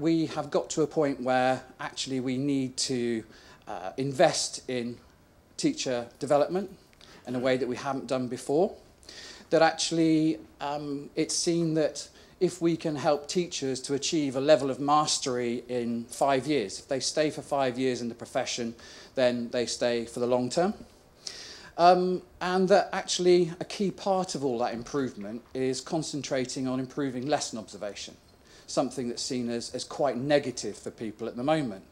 we have got to a point where actually we need to uh, invest in teacher development in a way that we haven't done before. That actually um, it's seen that if we can help teachers to achieve a level of mastery in five years, if they stay for five years in the profession, then they stay for the long term. Um, and that actually a key part of all that improvement is concentrating on improving lesson observation, something that's seen as, as quite negative for people at the moment.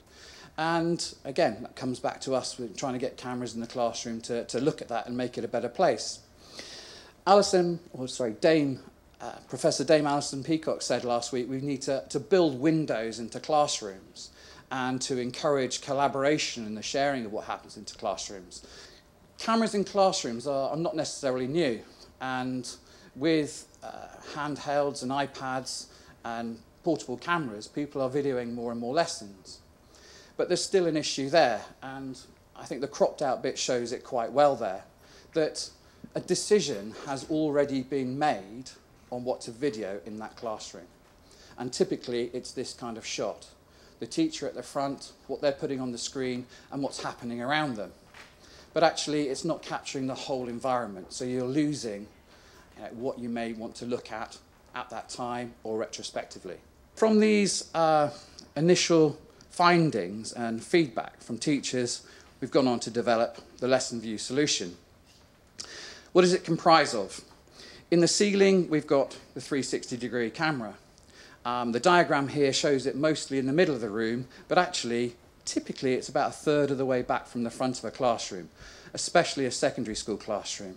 And again, that comes back to us with trying to get cameras in the classroom to, to look at that and make it a better place. Alison, or sorry, Dame, uh, Professor Dame Alison Peacock said last week we need to, to build windows into classrooms and to encourage collaboration and the sharing of what happens into classrooms. Cameras in classrooms are, are not necessarily new, and with uh, handhelds and iPads and portable cameras, people are videoing more and more lessons. But there's still an issue there, and I think the cropped out bit shows it quite well there, that a decision has already been made on what to video in that classroom. And typically it's this kind of shot. The teacher at the front, what they're putting on the screen, and what's happening around them. But actually it's not capturing the whole environment, so you're losing you know, what you may want to look at at that time or retrospectively. From these uh, initial findings and feedback from teachers, we've gone on to develop the Lessonvu solution. What does it comprise of? In the ceiling, we've got the 360 degree camera. Um, the diagram here shows it mostly in the middle of the room, but actually, typically it's about a third of the way back from the front of a classroom, especially a secondary school classroom.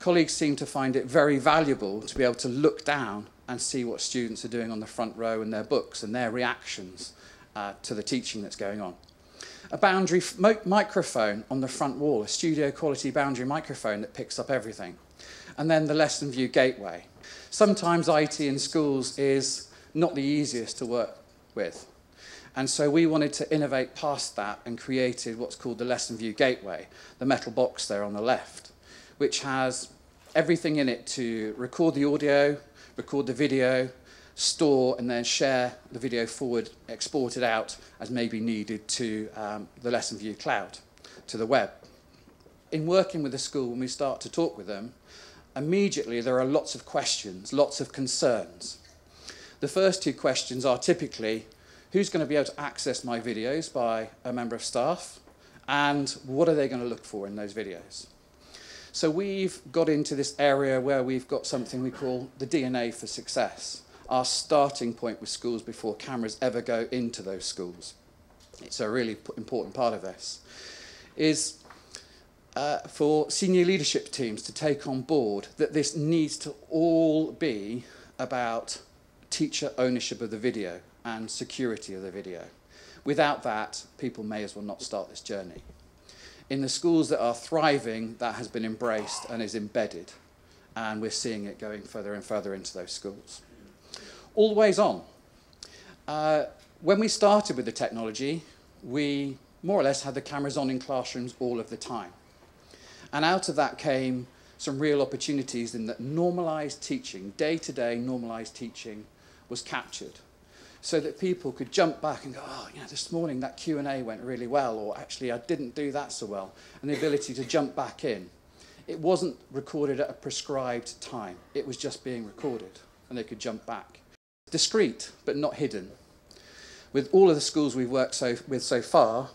Colleagues seem to find it very valuable to be able to look down and see what students are doing on the front row in their books and their reactions uh, to the teaching that's going on. A boundary microphone on the front wall, a studio quality boundary microphone that picks up everything. And then the Lessonvu gateway. Sometimes IT in schools is not the easiest to work with. And so we wanted to innovate past that and created what's called the Lessonvu gateway, the metal box there on the left, which has everything in it to record the audio, record the video, store and then share the video forward, export it out as may be needed to um, the Lessonvu cloud, to the web. In working with the school, when we start to talk with them, immediately there are lots of questions, lots of concerns. The first two questions are typically, who's going to be able to access my videos by a member of staff, and what are they going to look for in those videos? So we've got into this area where we've got something we call the DNA for success our starting point with schools before cameras ever go into those schools. It's a really important part of this. Is uh, for senior leadership teams to take on board that this needs to all be about teacher ownership of the video and security of the video. Without that, people may as well not start this journey. In the schools that are thriving, that has been embraced and is embedded, and we're seeing it going further and further into those schools always on. Uh, when we started with the technology, we more or less had the cameras on in classrooms all of the time. And out of that came some real opportunities in that normalized teaching, day-to-day -day normalized teaching was captured so that people could jump back and go, oh, you know, this morning that Q&A went really well, or actually I didn't do that so well, and the ability to jump back in. It wasn't recorded at a prescribed time. It was just being recorded, and they could jump back discreet but not hidden. With all of the schools we've worked so, with so far,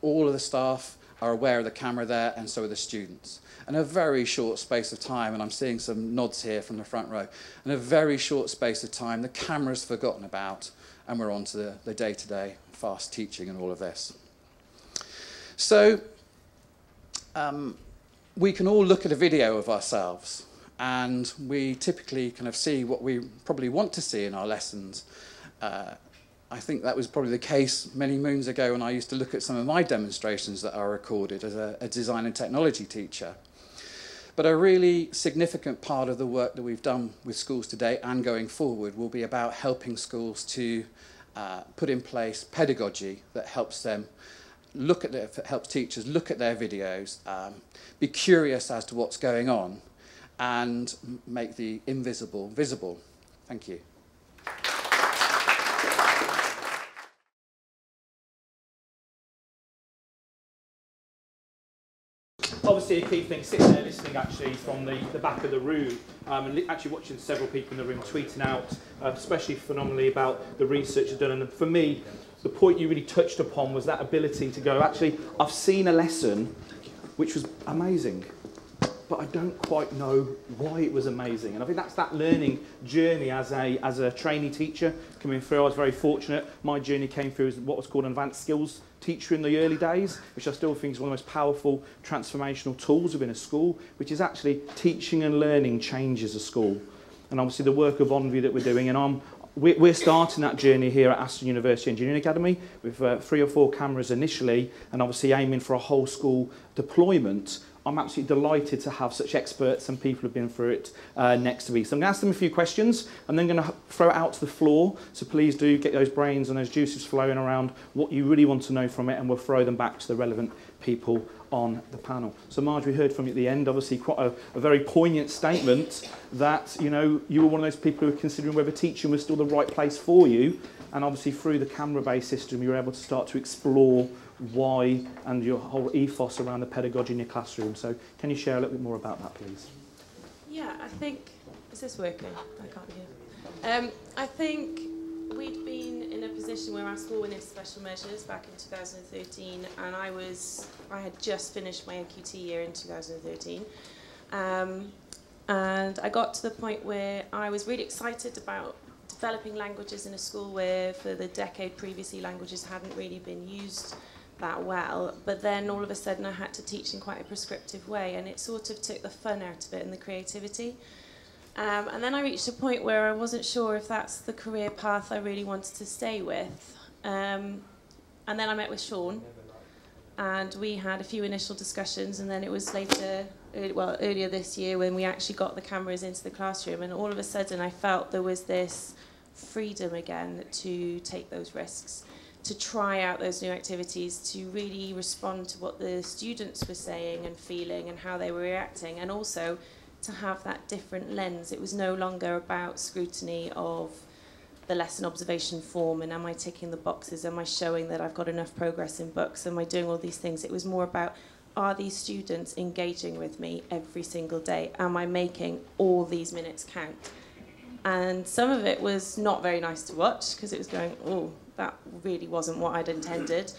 all of the staff are aware of the camera there and so are the students. In a very short space of time, and I'm seeing some nods here from the front row, in a very short space of time, the camera's forgotten about and we're on to the, day-to-day -day fast teaching and all of this. So um, we can all look at a video of ourselves and we typically kind of see what we probably want to see in our lessons. Uh, I think that was probably the case many moons ago when I used to look at some of my demonstrations that are recorded as a, a design and technology teacher. But a really significant part of the work that we've done with schools today and going forward will be about helping schools to uh, put in place pedagogy that helps them look at their, helps teachers look at their videos, um, be curious as to what's going on, and make the invisible visible. Thank you. Obviously a key thing, sitting there listening actually from the, the back of the room um, and actually watching several people in the room tweeting out, uh, especially phenomenally about the research you've done. And for me, the point you really touched upon was that ability to go, actually, I've seen a lesson which was amazing but I don't quite know why it was amazing. And I think that's that learning journey as a, as a trainee teacher coming through. I was very fortunate. My journey came through as what was called an advanced skills teacher in the early days, which I still think is one of the most powerful transformational tools within a school, which is actually teaching and learning changes a school. And obviously the work of ONVU that we're doing, and I'm, we're starting that journey here at Aston University Engineering Academy with uh, three or four cameras initially and obviously aiming for a whole school deployment I'm absolutely delighted to have such experts and people who've been through it uh, next to me. So I'm going to ask them a few questions and then going to throw it out to the floor. So please do get those brains and those juices flowing around what you really want to know from it and we'll throw them back to the relevant people on the panel. So Marj, we heard from you at the end, obviously quite a, a very poignant statement that, you know, you were one of those people who were considering whether teaching was still the right place for you. And obviously through the camera-based system, you were able to start to explore why and your whole ethos around the pedagogy in your classroom. So can you share a little bit more about that, please? Yeah, I think, is this working? I can't hear. Um, I think we'd been in a position where our school went into special measures back in 2013 and I was, I had just finished my NQT year in 2013. Um, and I got to the point where I was really excited about developing languages in a school where for the decade previously languages hadn't really been used that well, but then all of a sudden I had to teach in quite a prescriptive way, and it sort of took the fun out of it and the creativity. Um, and then I reached a point where I wasn't sure if that's the career path I really wanted to stay with. Um, and then I met with Sean, and we had a few initial discussions, and then it was later, well, earlier this year when we actually got the cameras into the classroom, and all of a sudden I felt there was this freedom again to take those risks to try out those new activities, to really respond to what the students were saying and feeling and how they were reacting, and also to have that different lens. It was no longer about scrutiny of the lesson observation form and am I ticking the boxes? Am I showing that I've got enough progress in books? Am I doing all these things? It was more about are these students engaging with me every single day? Am I making all these minutes count? And some of it was not very nice to watch because it was going, oh, that really wasn't what I'd intended.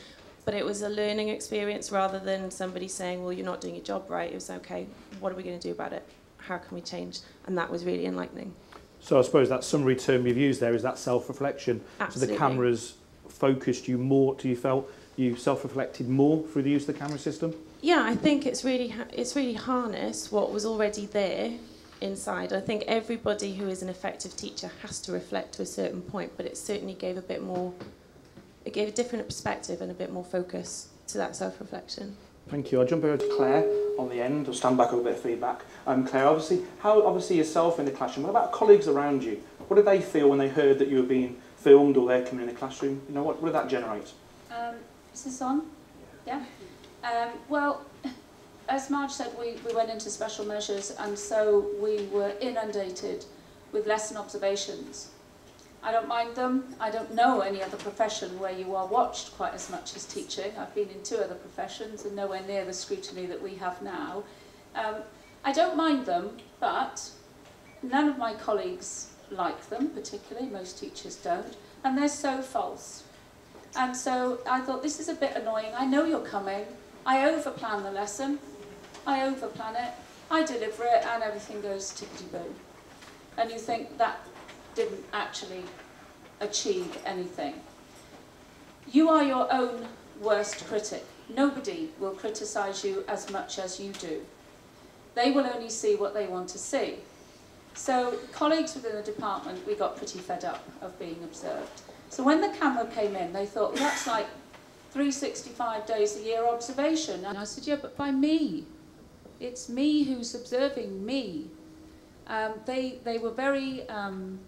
But it was a learning experience rather than somebody saying, well, you're not doing your job right. It was, okay, what are we going to do about it? How can we change? And that was really enlightening. So I suppose that summary term you've used there is that self-reflection. So the cameras focused you more, do you felt you self-reflected more through the use of the camera system? Yeah, I think it's really, it's really harnessed what was already there inside. I think everybody who is an effective teacher has to reflect to a certain point, but it certainly gave a bit more, it gave a different perspective and a bit more focus to that self-reflection. Thank you. I'll jump over to Claire on the end. I'll stand back with a bit of feedback. Um, Claire, obviously, how obviously yourself in the classroom, what about colleagues around you? What did they feel when they heard that you were being filmed or they're coming in the classroom? You know, what, what did that generate? Um, is this on? Yeah. Um, well, as Marj said, we, we went into special measures and so we were inundated with lesson observations. I don't mind them. I don't know any other profession where you are watched quite as much as teaching. I've been in two other professions and nowhere near the scrutiny that we have now. Um, I don't mind them, but none of my colleagues like them particularly, most teachers don't, and they're so false. And so I thought, this is a bit annoying. I know you're coming. I overplan the lesson. I overplan it, I deliver it, and everything goes tickety-boo. And you think that didn't actually achieve anything. You are your own worst critic. Nobody will criticise you as much as you do. They will only see what they want to see. So colleagues within the department, we got pretty fed up of being observed. So when the camera came in, they thought, that's like 365 days a year observation. And I said, yeah, but by me. It's me who's observing me. Um, they, they were very um,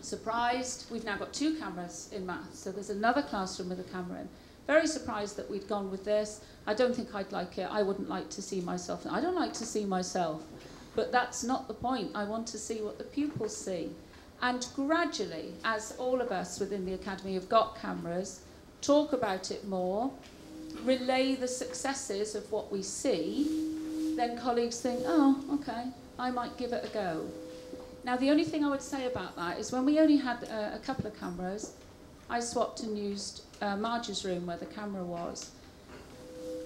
surprised. We've now got two cameras in maths, so there's another classroom with a camera in. Very surprised that we'd gone with this. I don't think I'd like it. I wouldn't like to see myself. I don't like to see myself. But that's not the point. I want to see what the pupils see. And gradually, as all of us within the Academy have got cameras, talk about it more, relay the successes of what we see, then colleagues think, oh, okay, I might give it a go. Now, the only thing I would say about that is when we only had uh, a couple of cameras, I swapped and used uh, Marj's room where the camera was.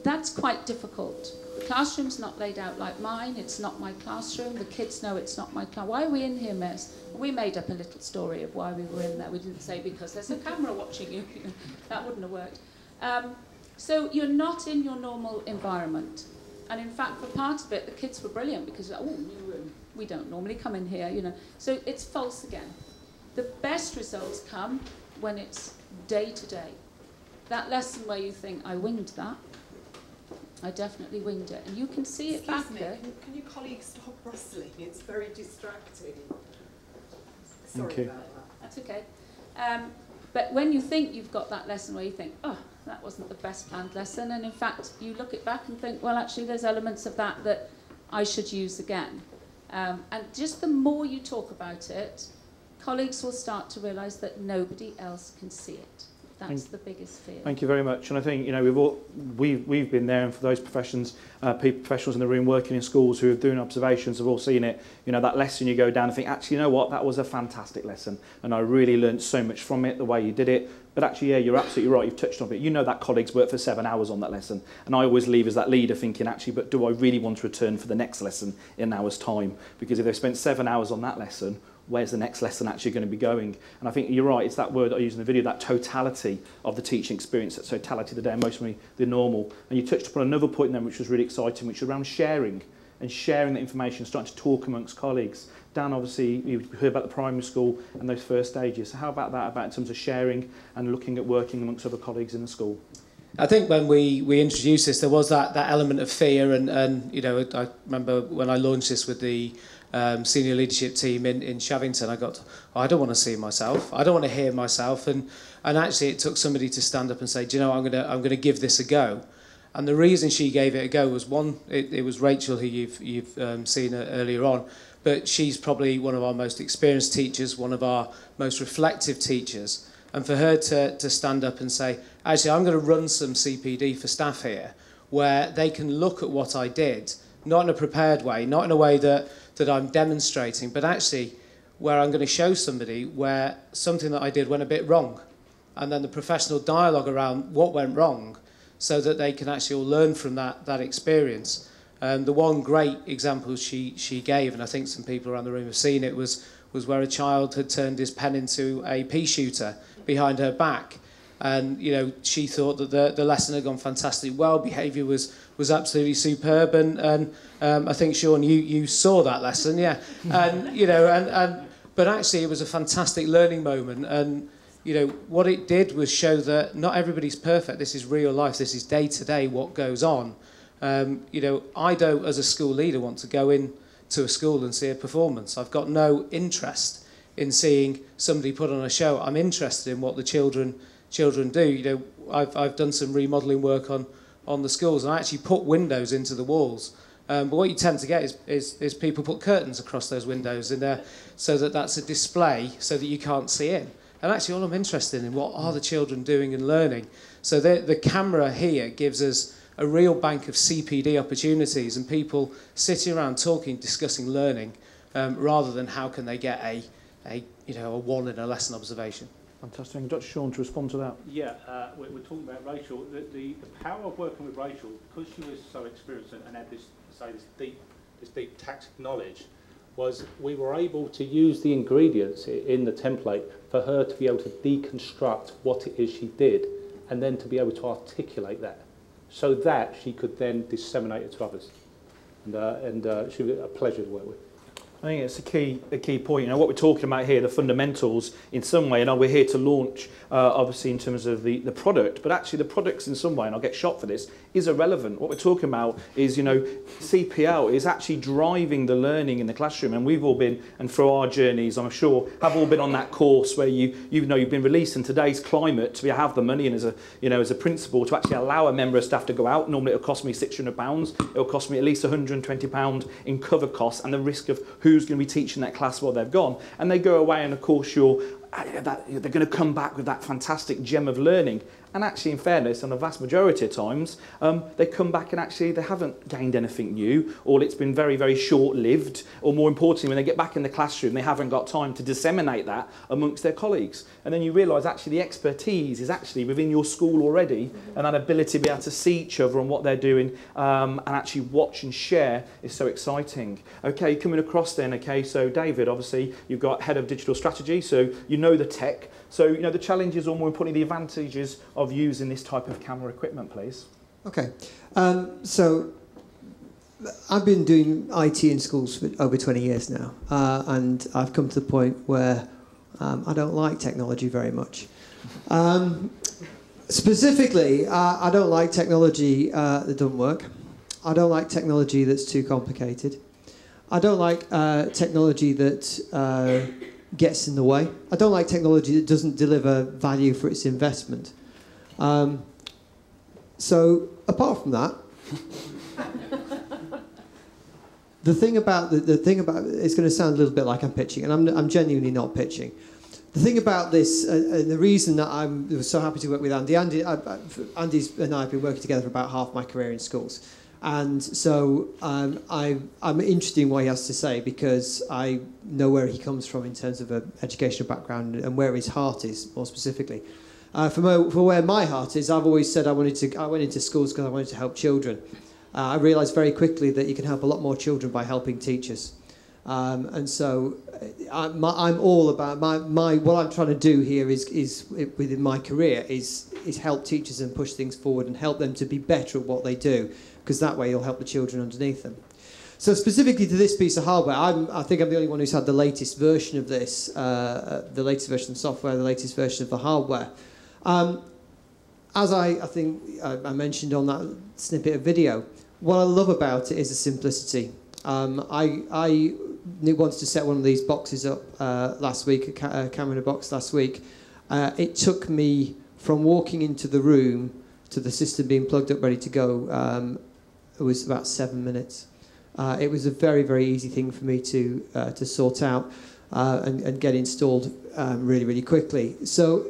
That's quite difficult. The classroom's not laid out like mine. It's not my classroom. The kids know it's not my class. Why are we in here, miss? We made up a little story of why we were in there. We didn't say because there's a camera watching you. that wouldn't have worked. Um, so you're not in your normal environment. And in fact, for part of it, the kids were brilliant because, oh, new room. We don't normally come in here, you know. So it's false again. The best results come when it's day to day. That lesson where you think, I winged that, I definitely winged it. And you can see it Excuse back me, there. Can, can you colleagues stop rustling? It's very distracting. Sorry Thank you. about that. That's okay. Um, but when you think you've got that lesson where you think, oh, that wasn't the best planned lesson, and in fact you look it back and think, well, actually, there's elements of that that I should use again. Um, and just the more you talk about it, colleagues will start to realise that nobody else can see it. That's Thank- the biggest fear. Thank you very much. And I think you know we've all we've we've been there, and for those professions, uh, people, professionals in the room working in schools who are doing observations have all seen it. You know that lesson you go down and think, actually, you know what, that was a fantastic lesson, and I really learned so much from it, the way you did it. But actually, yeah, you're absolutely right. You've touched on it. You know that colleagues worked for seven hours on that lesson, and I always leave as that leader thinking, actually, but do I really want to return for the next lesson in an hour's time? Because if they've spent seven hours on that lesson, where's the next lesson actually going to be going? And I think you're right, it's that word I use in the video, that totality of the teaching experience, that totality, of the day emotionally, the normal. And you touched upon another point then, which was really exciting, which was around sharing and sharing that information, starting to talk amongst colleagues. Dan, obviously, you heard about the primary school and those first stages. So how about that, about in terms of sharing and looking at working amongst other colleagues in the school? I think when we, we introduced this, there was that, that element of fear, and, and you know, I remember when I launched this with the um, senior leadership team in, in Shavington, I got, oh, I don't want to see myself, I don't want to hear myself, and, and actually it took somebody to stand up and say, do you know, I'm gonna I'm gonna give this a go, and the reason she gave it a go was one, it, it was Rachel who you've you've um, seen earlier on, but she's probably one of our most experienced teachers, one of our most reflective teachers. And for her to, to stand up and say, actually, I'm going to run some CPD for staff here where they can look at what I did, not in a prepared way, not in a way that, that I'm demonstrating, but actually where I'm going to show somebody where something that I did went a bit wrong. And then the professional dialogue around what went wrong so that they can actually all learn from that, that experience. Um, the one great example she, she gave, and I think some people around the room have seen it, was, was where a child had turned his pen into a pea shooter behind her back. And, you know, she thought that the, the lesson had gone fantastically well. Behaviour was, was absolutely superb. And, and um, I think, Sean, you, you saw that lesson, yeah. And, you know, and, and, but actually it was a fantastic learning moment. And, you know, what it did was show that not everybody's perfect. This is real life. This is day to day what goes on. Um, you know, I don't, as a school leader, want to go in to a school and see a performance. I've got no interest in seeing somebody put on a show. I'm interested in what the children children do. You know, I've I've done some remodelling work on on the schools, and I actually put windows into the walls. Um, but what you tend to get is, is, is people put curtains across those windows in there so that that's a display so that you can't see in. And actually, all I'm interested in what are the children doing and learning. So the, the camera here gives us a real bank of CPD opportunities and people sitting around talking, discussing learning, um, rather than how can they get a, a, you know, a one in a lesson observation. Fantastic. And Dr. Sean, to respond to that. Yeah, uh, we're, we're talking about Rachel. The, the, the power of working with Rachel, because she was so experienced and, and had this, say, this deep, this deep tacit knowledge, was we were able to use the ingredients in the template for her to be able to deconstruct what it is she did, and then to be able to articulate that, so that she could then disseminate it to others. And, uh, and uh, she was a pleasure to work with. I think it's a key, a key point. You know, what we're talking about here, the fundamentals, in some way, you know, we're here to launch, uh, obviously, in terms of the, the product, but actually the products in some way, and I'll get shot for this, is irrelevant. What we're talking about is, you know, CPL is actually driving the learning in the classroom, and we've all been, and through our journeys, I'm sure, have all been on that course where you, you know, you've been released in today's climate to have the money and as a, you know, as a principal to actually allow a member of staff to go out. Normally it'll cost me £600, it'll cost me at least £120 in cover costs and the risk of who's going to be teaching that class while they've gone. And they go away and of course you're, uh, that, they're going to come back with that fantastic gem of learning And actually, in fairness, on the vast majority of times, um, they come back and actually they haven't gained anything new, or it's been very, very short-lived, or more importantly, when they get back in the classroom, they haven't got time to disseminate that amongst their colleagues. And then you realise actually the expertise is actually within your school already, and that ability to be able to see each other and what they're doing, um, and actually watch and share is so exciting. Okay, coming across then, okay, so David, obviously, you've got head of digital strategy, so you know the tech, so, you know, the challenges or more importantly, the advantages of using this type of camera equipment, please. Okay. Um, so I've been doing IT in schools for over 20 years now, uh, and I've come to the point where um, I don't like technology very much. Um, specifically, uh, I don't like technology uh, that doesn't work. I don't like technology that's too complicated. I don't like uh, technology that uh, gets in the way. I don't like technology that doesn't deliver value for its investment. Um, so, apart from that, the thing about the, the thing about it's going to sound a little bit like I'm pitching, and I'm, I'm genuinely not pitching. The thing about this, uh, and the reason that I'm so happy to work with Andy, Andy, uh, uh, Andy's and I have been working together for about half my career in schools. And so um, I, I'm interested in what he has to say because I know where he comes from in terms of an educational background and where his heart is, more specifically. Uh, for, my, for where my heart is, I've always said I wanted to. I went into schools because I wanted to help children. Uh, I realised very quickly that you can help a lot more children by helping teachers. Um, and so uh, I'm, I'm all about my, my what I'm trying to do here is is within my career is is help teachers and push things forward and help them to be better at what they do because that way you'll help the children underneath them. So specifically to this piece of hardware, I'm, I think I'm the only one who's had the latest version of this, uh, uh, the latest version of software, the latest version of the hardware. Um, as I, I think I, I mentioned on that snippet of video, what I love about it is the simplicity. Um, I, I wanted to set one of these boxes up uh, last week, a, ca- a camera box last week. Uh, it took me from walking into the room to the system being plugged up, ready to go, um, it was about seven minutes. Uh, it was a very, very easy thing for me to, uh, to sort out uh, and, and get installed um, really, really quickly. So,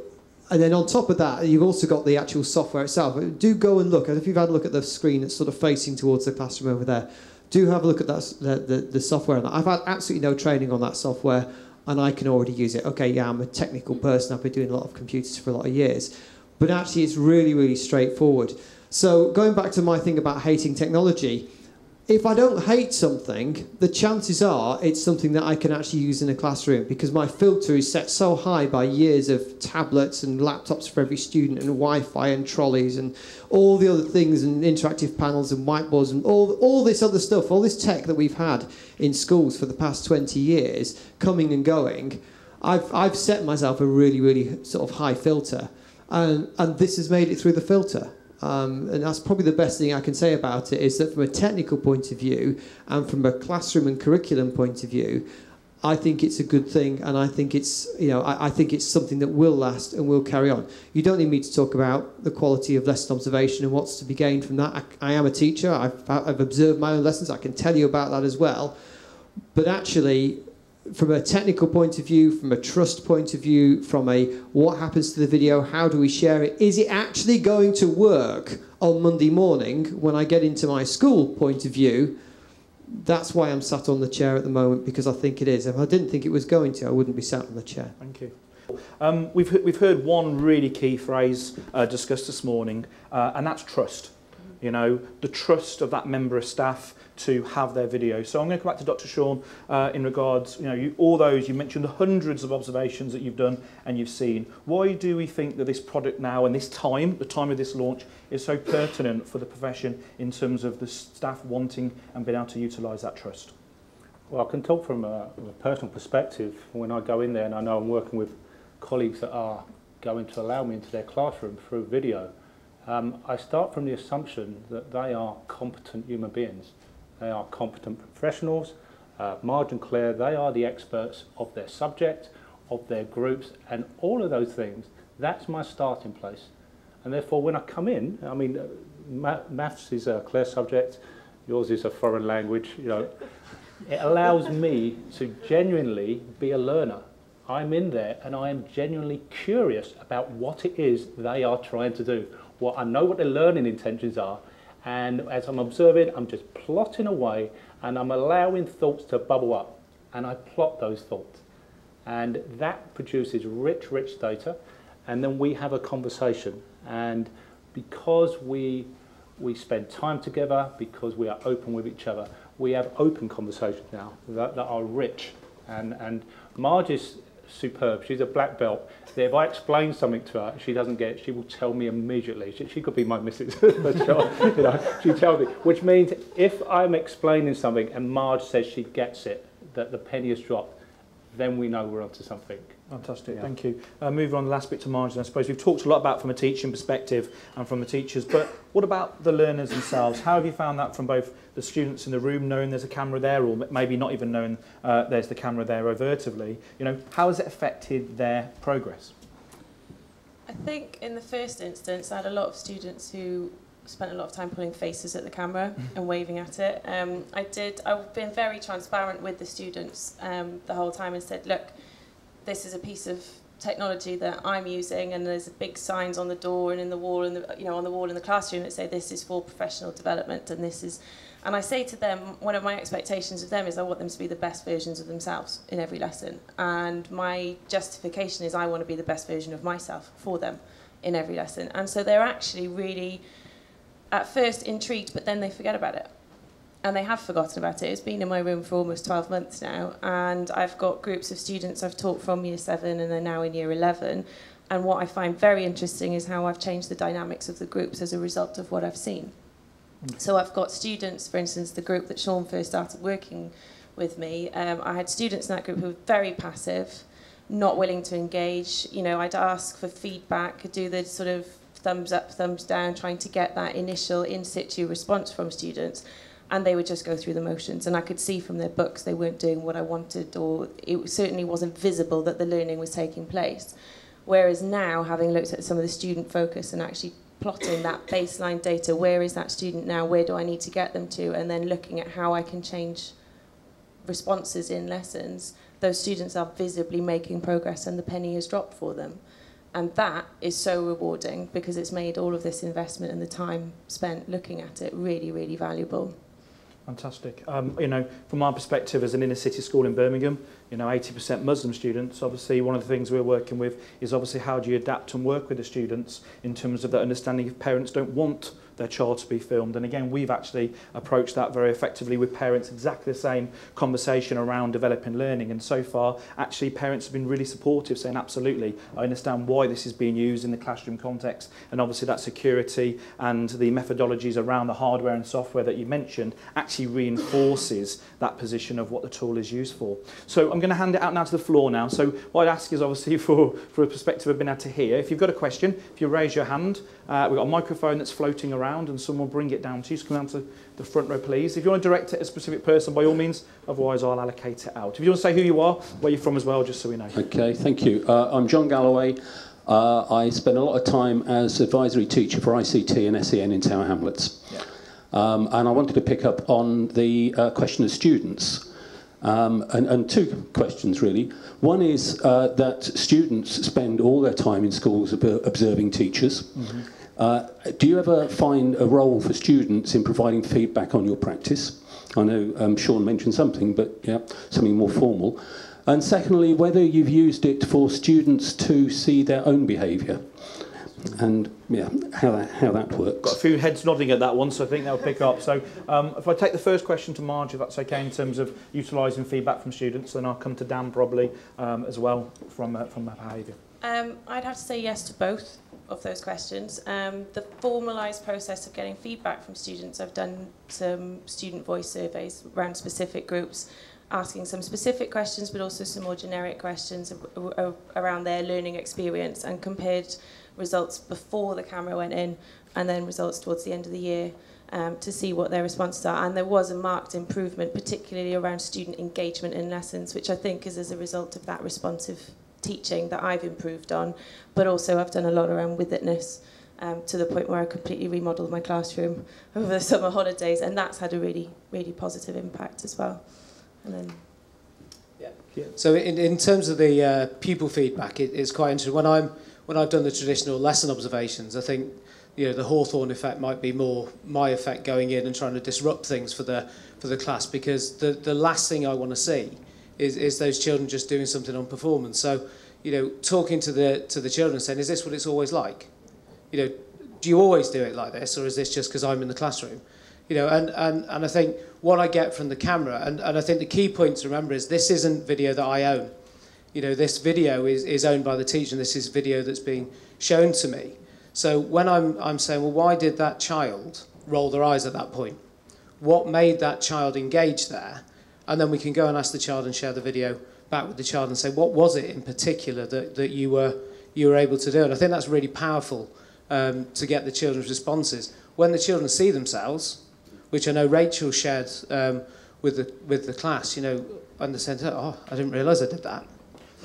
and then on top of that, you've also got the actual software itself. Do go and look. If you've had a look at the screen that's sort of facing towards the classroom over there, do have a look at that, the, the, the software. I've had absolutely no training on that software, and I can already use it. Okay, yeah, I'm a technical person. I've been doing a lot of computers for a lot of years. But actually, it's really, really straightforward. So going back to my thing about hating technology, if I don't hate something, the chances are it's something that I can actually use in a classroom because my filter is set so high by years of tablets and laptops for every student and Wi-Fi and trolleys and all the other things and interactive panels and whiteboards and all, all this other stuff, all this tech that we've had in schools for the past 20 years coming and going, I've, I've set myself a really, really sort of high filter and, and this has made it through the filter. Um, and that's probably the best thing I can say about it is that from a technical point of view and from a classroom and curriculum point of view, I think it's a good thing, and I think it's you know I, I, think it's something that will last and will carry on. You don't need me to talk about the quality of lesson observation and what's to be gained from that. I, I am a teacher. I've, I've observed my own lessons. I can tell you about that as well. But actually, from a technical point of view, from a trust point of view, from a what happens to the video, how do we share it, is it actually going to work on Monday morning when I get into my school point of view? That's why I'm sat on the chair at the moment because I think it is. If I didn't think it was going to, I wouldn't be sat on the chair. Thank you. Um, we've, we've heard one really key phrase uh, discussed this morning, uh, and that's trust. You know, the trust of that member of staff to have their video. So I'm going to come back to Dr. Sean uh, in regards, you know, you, all those, you mentioned the hundreds of observations that you've done and you've seen. Why do we think that this product now and this time, the time of this launch, is so pertinent for the profession in terms of the staff wanting and being able to utilise that trust? Well, I can talk from a, a personal perspective. When I go in there and I know I'm working with colleagues that are going to allow me into their classroom through video, um, I start from the assumption that they are competent human beings. They are competent professionals. Uh, Marj and Claire, they are the experts of their subject, of their groups, and all of those things. That's my starting place. And therefore, when I come in, I mean, uh, maths is a clear subject, yours is a foreign language, you know. it allows me to genuinely be a learner. I'm in there and I am genuinely curious about what it is they are trying to do. Well, I know what their learning intentions are, and as I'm observing, I'm just plotting away and I'm allowing thoughts to bubble up, and I plot those thoughts, and that produces rich, rich data, and then we have a conversation, and because we we spend time together, because we are open with each other, we have open conversations now that, that are rich, and and Marj is superb. She's a black belt. If I explain something to her, she doesn't get it, she will tell me immediately. She, she could be my missus. you know, she tells me. Which means if I'm explaining something and Marj says she gets it, that the penny has dropped, then we know we're onto something. Fantastic, Yeah. thank you. Uh, moving on the last bit to margin, I suppose we've talked a lot about from a teaching perspective and from the teachers, but what about the learners themselves? How have you found that from both the students in the room knowing there's a camera there or maybe not even knowing uh, there's the camera there overtly? You know, how has it affected their progress? I think in the first instance, I had a lot of students who spent a lot of time pulling faces at the camera and waving at it. Um, I did. I've been very transparent with the students um, the whole time and said, look, this is a piece of technology that I'm using, and there's big signs on the door and in the wall and you know on the wall in the classroom that say this is for professional development, and this is. And I say to them, one of my expectations of them is I want them to be the best versions of themselves in every lesson. And my justification is I want to be the best version of myself for them in every lesson. And so they're actually really at first intrigued, but then they forget about it. And they have forgotten about it. It's been in my room for almost 12 months now. And I've got groups of students I've taught from year seven and they're now in year 11. And what I find very interesting is how I've changed the dynamics of the groups as a result of what I've seen. So I've got students, for instance, the group that Sean first started working with me. Um, I had students in that group who were very passive, not willing to engage. You know, I'd ask for feedback, do the sort of thumbs up, thumbs down, trying to get that initial in situ response from students. And they would just go through the motions. And I could see from their books they weren't doing what I wanted, or it certainly wasn't visible that the learning was taking place. Whereas now, having looked at some of the student focus and actually plotting that baseline data, where is that student now, where do I need to get them to, and then looking at how I can change responses in lessons, those students are visibly making progress and the penny has dropped for them. And that is so rewarding because it's made all of this investment and the time spent looking at it really, really valuable. Fantastic. Um, you know, from our perspective as an inner city school in Birmingham, you know, 80% Muslim students, obviously one of the things we're working with is obviously how do you adapt and work with the students in terms of the understanding if parents don't want their child to be filmed. And again, we've actually approached that very effectively with parents, exactly the same conversation around developing learning. And so far, actually, parents have been really supportive, saying, absolutely, I understand why this is being used in the classroom context. And obviously, that security and the methodologies around the hardware and software that you mentioned actually reinforces that position of what the tool is used for. So I'm going to hand it out now to the floor now. So what I'd ask is obviously for, for a perspective of being able to hear. If you've got a question, if you raise your hand, uh, we've got a microphone that's floating around and someone will bring it down to you. Just come down to the front row, please. If you want to direct it at a specific person, by all means. Otherwise, I'll allocate it out. If you want to say who you are, where you're from as well, just so we know. Okay, thank you. Uh, I'm John Galloway. Uh, I spent a lot of time as advisory teacher for ICT and SEN in Tower Hamlets. Yeah. Um, and I wanted to pick up on the uh, question of students. Um, and, and two questions, really. One is uh, that students spend all their time in schools ob- observing teachers. Mm-hmm. Uh, do you ever find a role for students in providing feedback on your practice? I know um, Sean mentioned something, but yeah, something more formal. And secondly, whether you've used it for students to see their own behaviour and yeah, how that, how that works. Got a few heads nodding at that one, so I think they'll pick up. So um, if I take the first question to Marj, if that's okay, in terms of utilising feedback from students, then I'll come to Dan probably um, as well from, uh, from that behaviour. Um, I'd have to say yes to both of those questions. Um, the formalised process of getting feedback from students, I've done some student voice surveys around specific groups, asking some specific questions, but also some more generic questions a- a- around their learning experience and compared results before the camera went in and then results towards the end of the year um, to see what their responses are. And there was a marked improvement, particularly around student engagement in lessons, which I think is as a result of that responsive teaching that I've improved on, but also I've done a lot around withitness um, to the point where I completely remodeled my classroom over the summer holidays, and that's had a really, really positive impact as well. And then, Yeah. So in, in terms of the uh, pupil feedback, it, it's quite interesting. When I'm when I've done the traditional lesson observations, I think you know the Hawthorne effect might be more my effect going in and trying to disrupt things for the for the class because the the last thing I want to see is is those children just doing something on performance. So you know talking to the to the children saying is this what it's always like? You know do you always do it like this or is this just because I'm in the classroom? You know and and and I think what I get from the camera and and I think the key point to remember is this isn't video that I own. You know this video is is owned by the teacher and this is video that's being shown to me. So when I'm, I'm saying, well, why did that child roll their eyes at that point? What made that child engage there? And then we can go and ask the child and share the video back with the child and say, what was it in particular that, that you, were, you were able to do? And I think that's really powerful um, to get the children's responses. When the children see themselves, which I know Rachel shared um, with, the, with the class, you know, and they said, oh, I didn't realise I did that.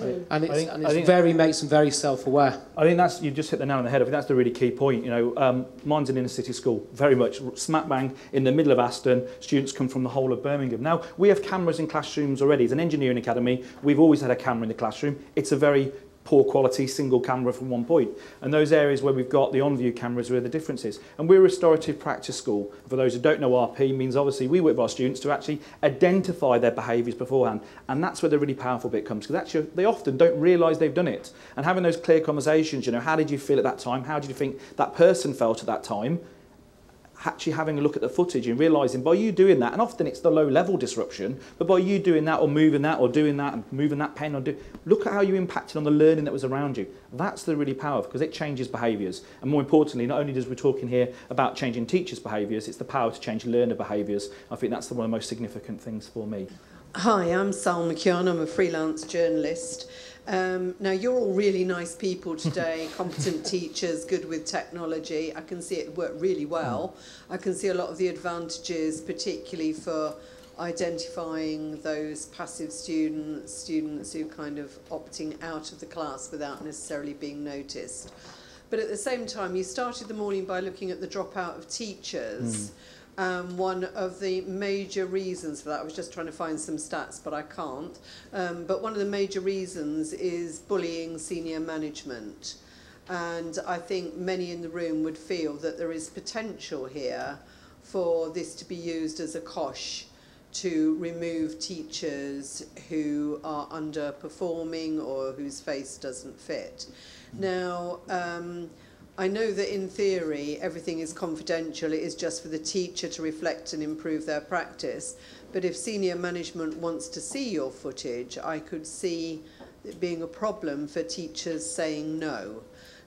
And it's, think- and it's think- very makes them very self-aware. I think that's you just hit the nail on the head. I think that's the really key point. You know, um, mine's an inner city school, very much smack bang in the middle of Aston. Students come from the whole of Birmingham. Now we have cameras in classrooms already. It's an engineering academy. We've always had a camera in the classroom. It's a very poor quality single camera from one point. And those areas where we've got the ONVU cameras where the difference is. And we're a restorative practice school. For those who don't know RP, means obviously we work with our students to actually identify their behaviours beforehand. And that's where the really powerful bit comes, because actually they often don't realise they've done it. And having those clear conversations, you know, how did you feel at that time? How did you think that person felt at that time? Actually having a look at the footage and realizing by you doing that, and often it's the low level disruption, but by you doing that or moving that or doing that and moving that pen or do, look at how you impacted on the learning that was around you. That's the really power because it changes behaviours. And more importantly, not only does we're talking here about changing teachers' behaviours, it's the power to change learner behaviours. I think that's the one of the most significant things for me. Hi, I'm Sal McKeown. I'm a freelance journalist. Um, now, you're all really nice people today, competent teachers, good with technology. I can see it work really well. I can see a lot of the advantages, particularly for identifying those passive students, students who kind of opting out of the class without necessarily being noticed. But at the same time, you started the morning by looking at the dropout of teachers. Um, one of the major reasons for that, I was just trying to find some stats, but I can't. Um, but one of the major reasons is bullying senior management. And I think many in the room would feel that there is potential here for this to be used as a cosh to remove teachers who are underperforming or whose face doesn't fit. Now, um, I know that in theory everything is confidential, it is just for the teacher to reflect and improve their practice. But if senior management wants to see your footage, I could see it being a problem for teachers saying no.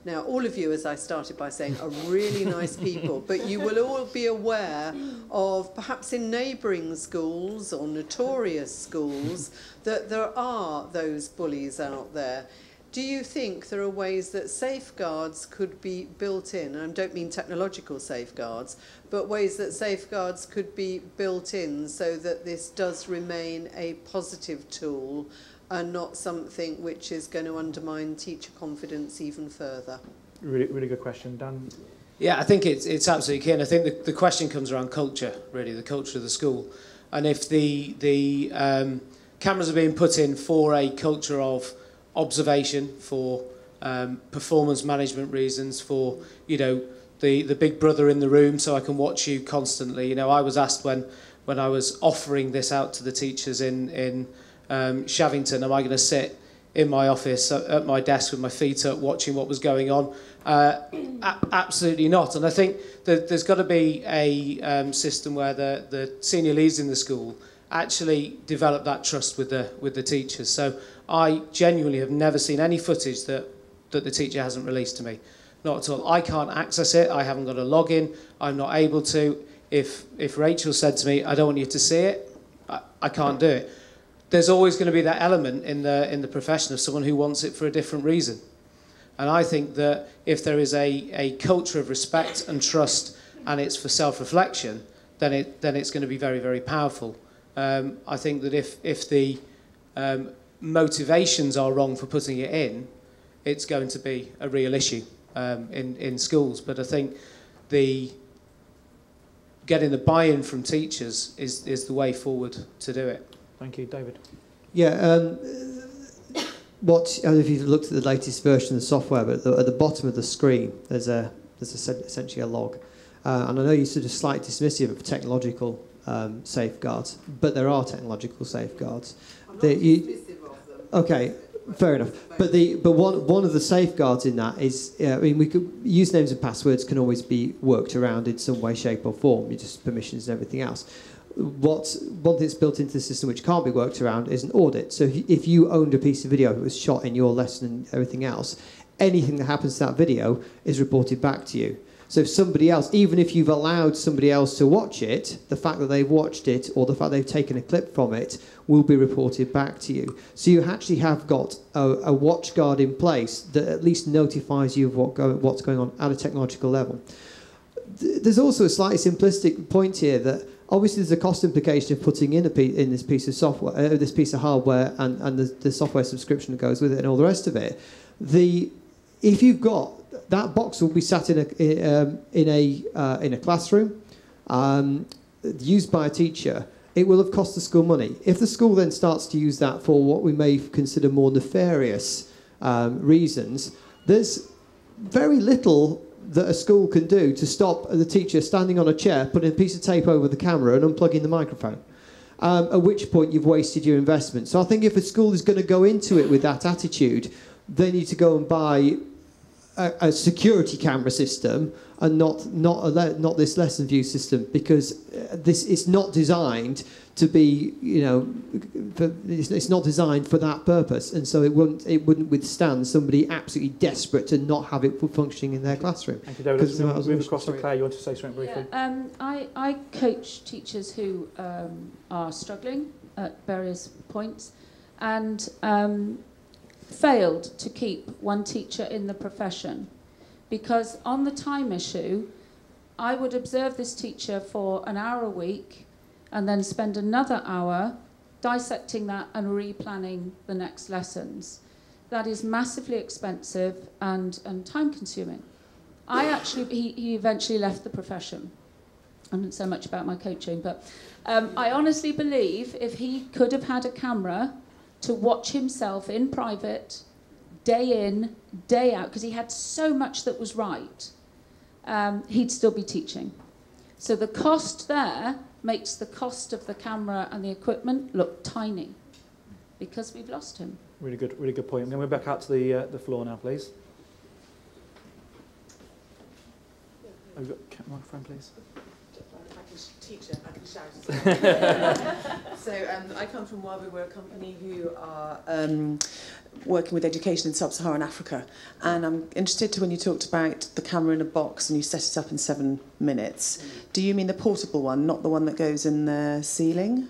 Now, all of you, as I started by saying, are really nice people, but you will all be aware of perhaps in neighbouring schools or notorious schools that there are those bullies out there. Do you think there are ways that safeguards could be built in? And I don't mean technological safeguards, but ways that safeguards could be built in so that this does remain a positive tool and not something which is going to undermine teacher confidence even further? Really, really good question, Dan. Yeah, I think it's, it's absolutely key. And I think the, the question comes around culture, really, the culture of the school. And if the, the um, cameras are being put in for a culture of observation, for um, performance management reasons, for, you know, the, the big brother in the room so I can watch you constantly. You know, I was asked when, when I was offering this out to the teachers in, in um, Shavington, am I going to sit in my office at, at my desk with my feet up watching what was going on? Uh, absolutely not. And I think that there's got to be a um, system where the, the senior leaders in the school actually develop that trust with the, with the teachers. So I genuinely have never seen any footage that, that the teacher hasn't released to me. Not at all. I can't access it. I haven't got a login. I'm not able to. If, if Rachel said to me, I don't want you to see it, I, I can't do it. There's always going to be that element in the, in the profession of someone who wants it for a different reason. And I think that if there is a, a culture of respect and trust and it's for self-reflection, then, it, then it's going to be very, very powerful. Um, I think that if, if the um, motivations are wrong for putting it in, it's going to be a real issue um, in, in schools. But I think the getting the buy-in from teachers is, is the way forward to do it. Thank you, David. Yeah. Um, what I don't know if you've looked at the latest version of the software, but at the, at the bottom of the screen there's a there's a, essentially a log, uh, and I know you're sort of slightly dismissive of technological um, safeguards, but there are technological safeguards. I'm not that you- dismissive of them. Okay, fair enough. But the but one one of the safeguards in that is, uh, I mean, we could usernames and passwords can always be worked around in some way, shape, or form. You just permissions and everything else. What one thing that's built into the system which can't be worked around is an audit. So if, if you owned a piece of video that was shot in your lesson and everything else, anything that happens to that video is reported back to you. So if somebody else, even if you've allowed somebody else to watch it, the fact that they've watched it or the fact they've taken a clip from it will be reported back to you. So you actually have got a, a watch guard in place that at least notifies you of what go, what's going on at a technological level. Th- There's also a slightly simplistic point here that obviously there's a cost implication of putting in a in this piece of software, uh, this piece of hardware, and, and the, the software subscription that goes with it, and all the rest of it. The if you've got that box will be sat in a in, um, in a uh, in a classroom, um, used by a teacher. It will have cost the school money. If the school then starts to use that for what we may consider more nefarious um, reasons, there's very little that a school can do to stop the teacher standing on a chair, putting a piece of tape over the camera, and unplugging the microphone. Um, at which point you've wasted your investment. So I think if a school is going to go into it with that attitude, they need to go and buy a, a security camera system and not not a le- not this Lessonvu system because uh, this it's not designed to be you know for, it's, it's not designed for that purpose and so it wouldn't it wouldn't withstand somebody absolutely desperate to not have it functioning in their classroom. Thank you, David. Because Let's I move across to. Claire. You want to say something briefly? Yeah, um, I, I coach teachers who um, are struggling at various points and um, failed to keep one teacher in the profession because on the time issue, I would observe this teacher for an hour a week and then spend another hour dissecting that and replanning the next lessons. That is massively expensive and, and time consuming. I actually, he, he eventually left the profession. I don't so much about my coaching, but um, I honestly believe if he could have had a camera to watch himself in private, day in, day out, because he had so much that was right, um, he'd still be teaching. So the cost there makes the cost of the camera and the equipment look tiny because we've lost him. Really good, really good point. To move back out to the uh, the floor now, please. Have you got microphone, please? I can sh- teach it, I can shout. so um, I come from Wabi, we're a company who are um, working with education in sub-Saharan Africa. And I'm interested to when you talked about the camera in a box and you set it up in seven minutes. Do you mean the portable one, not the one that goes in the ceiling?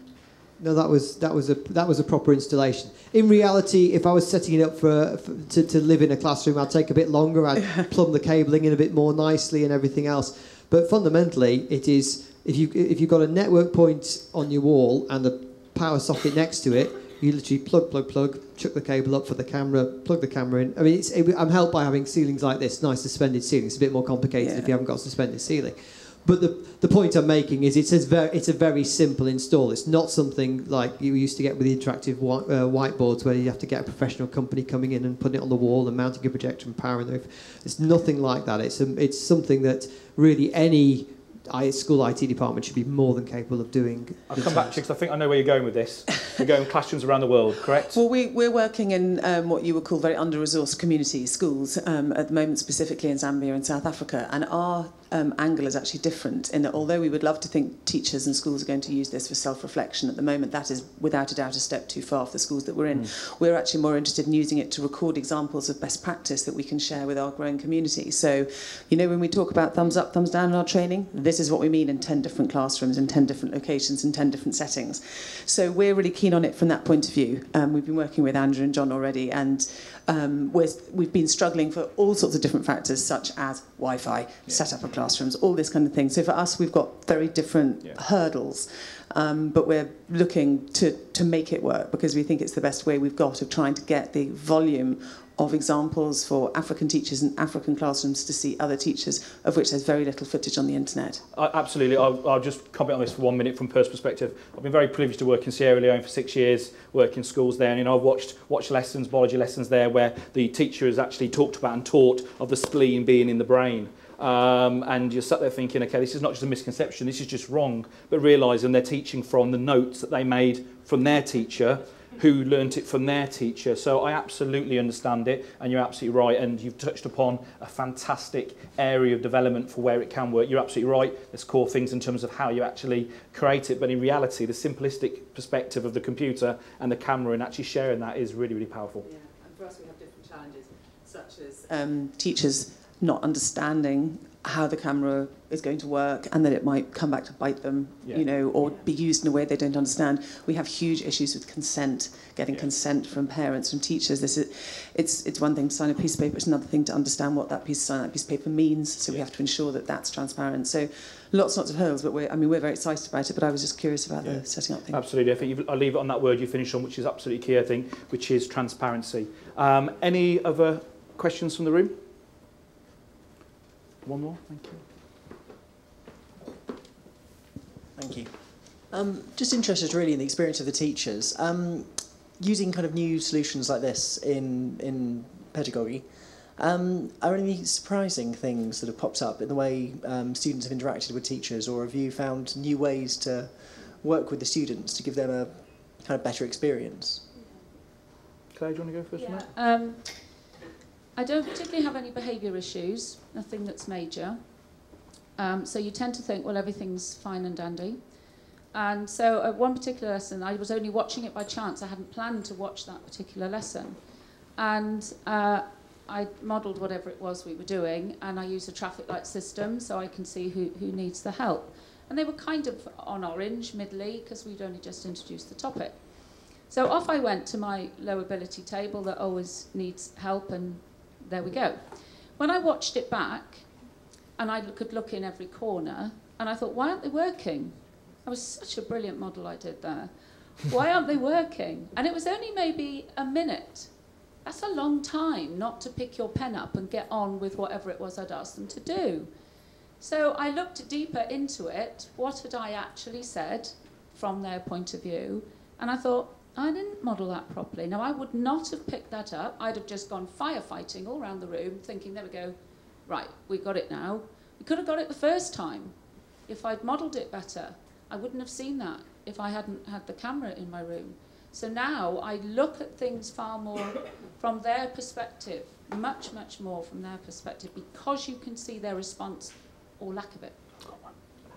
No, that was that was a that was a proper installation. In reality, if I was setting it up for, for to, to live in a classroom, I'd take a bit longer. I'd plumb the cabling in a bit more nicely and everything else. But fundamentally, it is if you if you've got a network point on your wall and a power socket next to it, you literally plug plug plug, chuck the cable up for the camera, plug the camera in. I mean, it's, it, I'm helped by having ceilings like this, nice suspended ceilings. It's a bit more complicated Yeah. if you haven't got a suspended ceiling. But the, the point I'm making is it's a, very, it's a very simple install. It's not something like you used to get with the interactive white, uh, whiteboards where you have to get a professional company coming in and putting it on the wall and mounting a projector and powering the roof. It's nothing like that. It's, a, it's something that really any I, school IT department should be more than capable of doing. I'll come back to you because I think I know where you're going with this. You're going classrooms around the world, correct? Well, we, we're working in um, what you would call very under-resourced community schools um, at the moment, specifically in Zambia and South Africa. And our um, angle is actually different in that although we would love to think teachers and schools are going to use this for self-reflection, at the moment that is without a doubt a step too far for the schools that we're in. We're actually more interested in using it to record examples of best practice that we can share with our growing community. So, you know, when we talk about thumbs up, thumbs down in our training, this is what we mean in 10 different classrooms, in 10 different locations, in 10 different settings. So we're really keen on it from that point of view. Um, we've been working with Andrew and John already, and um, we're, we've been struggling for all sorts of different factors, such as Wi-Fi, setup of classrooms, all this kind of thing. So for us, we've got very different Yeah. hurdles. Um, but we're looking to, to make it work because we think it's the best way we've got of trying to get the volume of examples for African teachers in African classrooms to see other teachers, of which there's very little footage on the internet. Absolutely. I'll, I'll just comment on this for one minute from Perth's perspective. I've been very privileged to work in Sierra Leone for six years, work in schools there, and you know, I've watched, watched lessons, biology lessons there, where the teacher has actually talked about and taught of the spleen being in the brain. Um, and you're sat there thinking, okay, this is not just a misconception, this is just wrong, but realising they're teaching from the notes that they made from their teacher who learnt it from their teacher. So I absolutely understand it, and you're absolutely right. And you've touched upon a fantastic area of development for where it can work. You're absolutely right. There's core things in terms of how you actually create it, but in reality, the simplistic perspective of the computer and the camera and actually sharing that is really, really powerful. Yeah, and for us, we have different challenges, such as um, teachers not understanding how the camera is going to work and that it might come back to bite them, yeah. you know, or yeah. be used in a way they don't understand. We have huge issues with consent, getting yeah. consent from parents, from teachers. This is, it's, it's one thing to sign a piece of paper, it's another thing to understand what that piece, sign that piece of paper means. So we have to ensure that that's transparent. So lots, lots of hurdles, but we're, I mean, we're very excited about it, but I was just curious about the setting up thing. Absolutely. I think I'll leave it on that word you finished on, which is absolutely key, I think, which is transparency. Um, any other questions from the room? One more, thank you. Thank you. Um, just interested really in the experience of the teachers. Um, using kind of new solutions like this in, in pedagogy, um, are any surprising things that have popped up in the way um, students have interacted with teachers, or have you found new ways to work with the students to give them a kind of better experience? Claire, do you want to go first on Yeah. I don't particularly have any behaviour issues, nothing that's major. Um, so you tend to think, well, everything's fine and dandy. And so at one particular lesson, I was only watching it by chance. I hadn't planned to watch that particular lesson. And uh, I modelled whatever it was we were doing, and I used a traffic light system so I can see who, who needs the help. And they were kind of on orange, middly, because we'd only just introduced the topic. So off I went to my low ability table that always needs help, and there we go. When I watched it back, and I could look in every corner, and I thought, why aren't they working? That was such a brilliant model I did there. Why aren't they working? And it was only maybe a minute. That's a long time not to pick your pen up and get on with whatever it was I'd asked them to do. So I looked deeper into it. What had I actually said from their point of view? And I thought, I didn't model that properly. Now, I would not have picked that up. I'd have just gone firefighting all around the room, thinking, there we go, right, we got it now. We could have got it the first time if I'd modelled it better. I wouldn't have seen that if I hadn't had the camera in my room. So now I look at things far more from their perspective, much, much more from their perspective, because you can see their response or lack of it.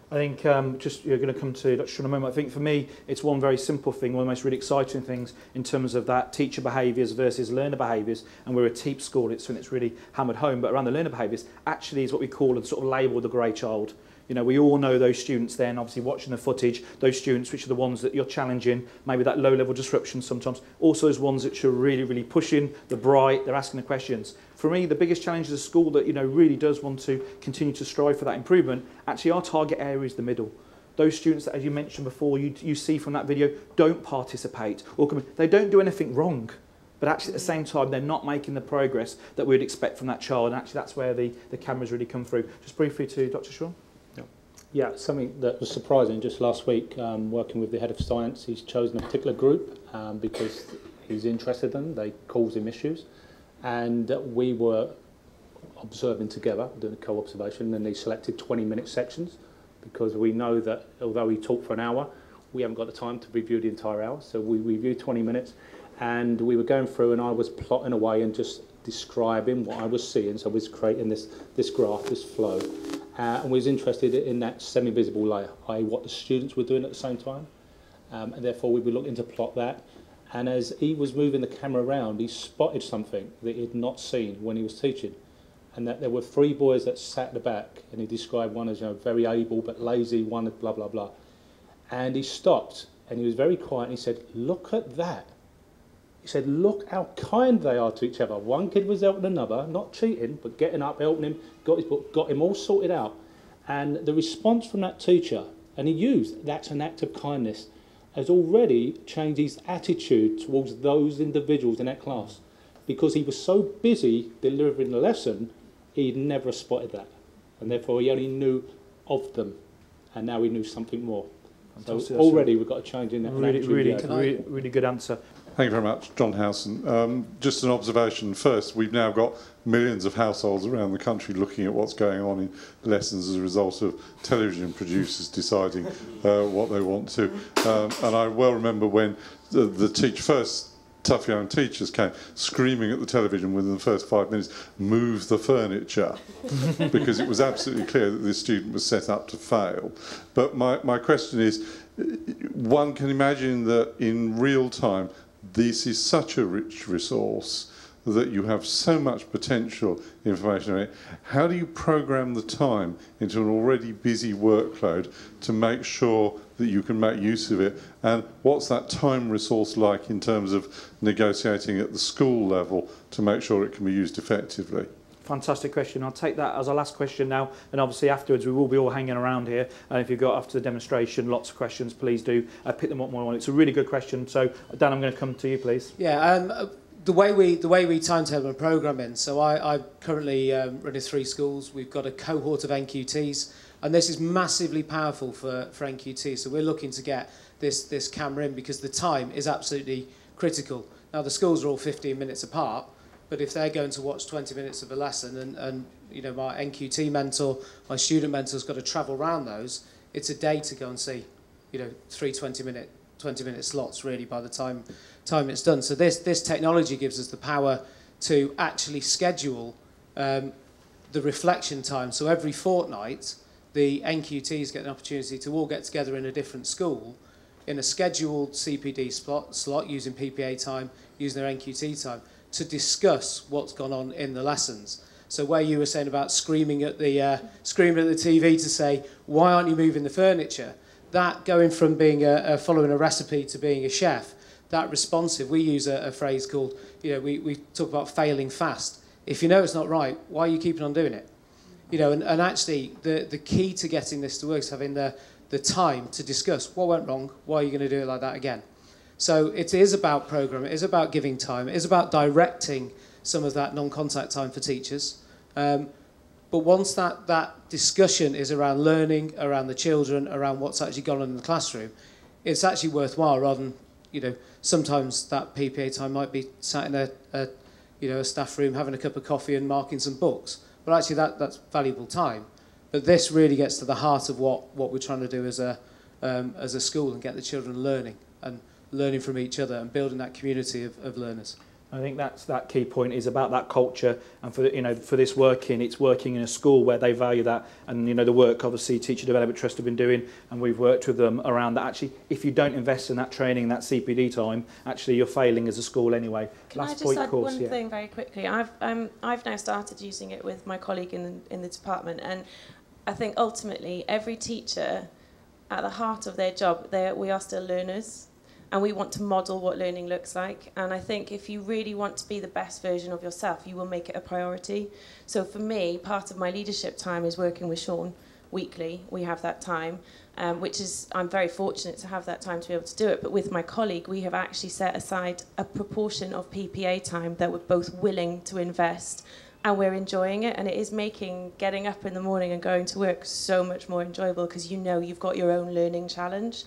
I think um, just you're going to come to that in a moment. I think for me, it's one very simple thing, one of the most really exciting things in terms of that teacher behaviours versus learner behaviours. And we're a TEEP school, it's when it's really hammered home. But around the learner behaviours, actually is what we call and sort of label the grey child. You know, we all know those students then, obviously watching the footage, those students which are the ones that you're challenging, maybe that low-level disruption sometimes. Also those ones that you're really, really pushing, the bright, they're asking the questions. For me, the biggest challenge as a school that, you know, really does want to continue to strive for that improvement, actually our target area is the middle. Those students that, as you mentioned before, you, you see from that video, don't participate. or come, They don't do anything wrong. But actually, at the same time, they're not making the progress that we'd expect from that child. And actually, that's where the, the cameras really come through. Just briefly to Dr. Shaw. Yeah, something that was surprising just last week, um, working with the head of science, he's chosen a particular group um, because he's interested in them, they cause him issues. And we were observing together, doing a co-observation, and he selected 20-minute sections because we know that although he talked for an hour, we haven't got the time to review the entire hour. So we reviewed 20 minutes and we were going through and I was plotting away and just describing what I was seeing. So I was creating this, this graph, this flow. Uh, and was interested in that semi-visible layer, i.e. what the students were doing at the same time. Um, and therefore we were looking to plot that. And as he was moving the camera around, he spotted something that he had not seen when he was teaching. And that there were three boys that sat at the back, and he described one as you know, very able but lazy, one as blah, blah, blah. And he stopped, and he was very quiet, and he said, look at that. He said, look how kind they are to each other. One kid was helping another, not cheating, but getting up, helping him, got his book, got him all sorted out. And the response from that teacher And he used that's an act of kindness has already changed his attitude towards those individuals in that class because he was so busy delivering the lesson, he'd never spotted that. And therefore, he only knew of them, and now he knew something more. Fantastic. So already we've got a change in that. Really, really, really, really good answer. Thank you very much, John Howson. Um, just an observation first, we've now got millions of households around the country looking at what's going on in lessons as a result of television producers deciding uh, what they want to. Um, and I well remember when the, the teach first tough young teachers came screaming at the television within the first five minutes, move the furniture, because it was absolutely clear that this student was set up to fail. But my, my question is, one can imagine that in real time, this is such a rich resource that you have so much potential information in it. How do you program the time into an already busy workload to make sure that you can make use of it? And what's that time resource like in terms of negotiating at the school level to make sure it can be used effectively? Fantastic question. I'll take that as our last question now, and obviously afterwards we will be all hanging around here. And if you've got after the demonstration lots of questions, please do uh, pick them up more. It's a really good question. So Dan, I'm going to come to you, please. Yeah, um, uh, the way we the way we timetable and program in. So I, I currently um, running three schools. We've got a cohort of NQTs, and this is massively powerful for for NQT. So we're looking to get this this camera in because the time is absolutely critical. Now the schools are all 15 minutes apart, but if they're going to watch 20 minutes of a lesson and, and you know my NQT mentor, my student mentor's got to travel around those, it's a day to go and see, you know, three 20 minute 20 minute slots really by the time time it's done. So this this technology gives us the power to actually schedule um, the reflection time. So every fortnight, the NQTs get an opportunity to all get together in a different school in a scheduled CPD slot, slot using PPA time, using their NQT time, to discuss what's gone on in the lessons. So where you were saying about screaming at the uh, screaming at the TV to say why aren't you moving the furniture, that going from being a, a following a recipe to being a chef, that responsive. We use a, a phrase called you know we, we talk about failing fast. If you know it's not right, why are you keeping on doing it? You know, and, and actually the, the key to getting this to work is having the, the time to discuss what went wrong, why are you going to do it like that again? So it is about program, it is about giving time, it is about directing some of that non-contact time for teachers. Um, but once that, that discussion is around learning, around the children, around what's actually gone on in the classroom, it's actually worthwhile rather than, you know, sometimes that PPA time might be sat in a, a you know, a staff room having a cup of coffee and marking some books. But actually that, that's valuable time. But this really gets to the heart of what, what we're trying to do as a, um, as a school and get the children learning and learning from each other and building that community of, of learners. I think that's that key point is about that culture, and for you know for this working, it's working in a school where they value that, and you know the work obviously Teacher Development Trust have been doing, and we've worked with them around that. Actually, if you don't invest in that training, that CPD time, actually you're failing as a school anyway. Can Last I just point, add course, one yeah. thing very quickly? I've um, I've now started using it with my colleague in in the department, and I think ultimately every teacher, at the heart of their job, they we are still learners, and we want to model what learning looks like. And I think if you really want to be the best version of yourself, you will make it a priority. So for me, part of my leadership time is working with Sean weekly. We have that time, um, which is I'm very fortunate to have that time to be able to do it. But with my colleague, we have actually set aside a proportion of PPA time that we're both willing to invest. And we're enjoying it, and it is making getting up in the morning and going to work so much more enjoyable because you know you've got your own learning challenge.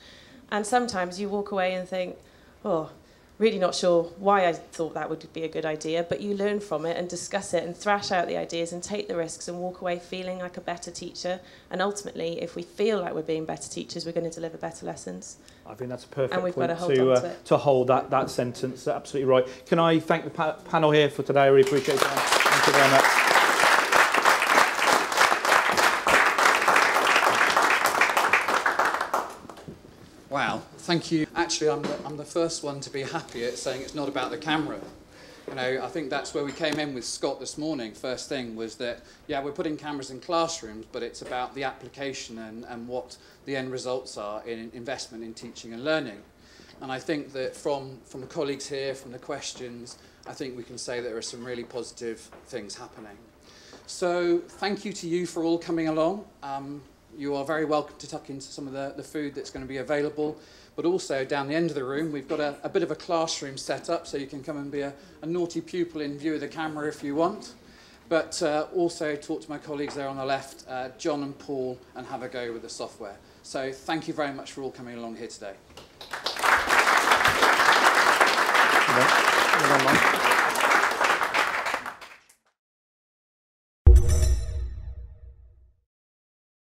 And sometimes you walk away and think, oh, really not sure why I thought that would be a good idea, but you learn from it and discuss it and thrash out the ideas and take the risks and walk away feeling like a better teacher. And ultimately, if we feel like we're being better teachers, we're going to deliver better lessons. I think that's a perfect And we've point got to hold to, uh, to to hold that, that sentence. Absolutely right. Can I thank the pa- panel here for today? I really appreciate it. Thank you very much. Thank you. Actually, I'm the, I'm the first one to be happy at saying it's not about the camera. You know, I think that's where we came in with Scott this morning. First thing was that, yeah, we're putting cameras in classrooms, but it's about the application and, and what the end results are in investment in teaching and learning. And I think that from, from the colleagues here, from the questions, I think we can say there are some really positive things happening. So thank you to you for all coming along. Um, you are very welcome to tuck into some of the, the food that's going to be available. But also down the end of the room, we've got a, a bit of a classroom set up so you can come and be a, a naughty pupil in view of the camera if you want. But uh, also talk to my colleagues there on the left, uh, John and Paul, and have a go with the software. So thank you very much for all coming along here today.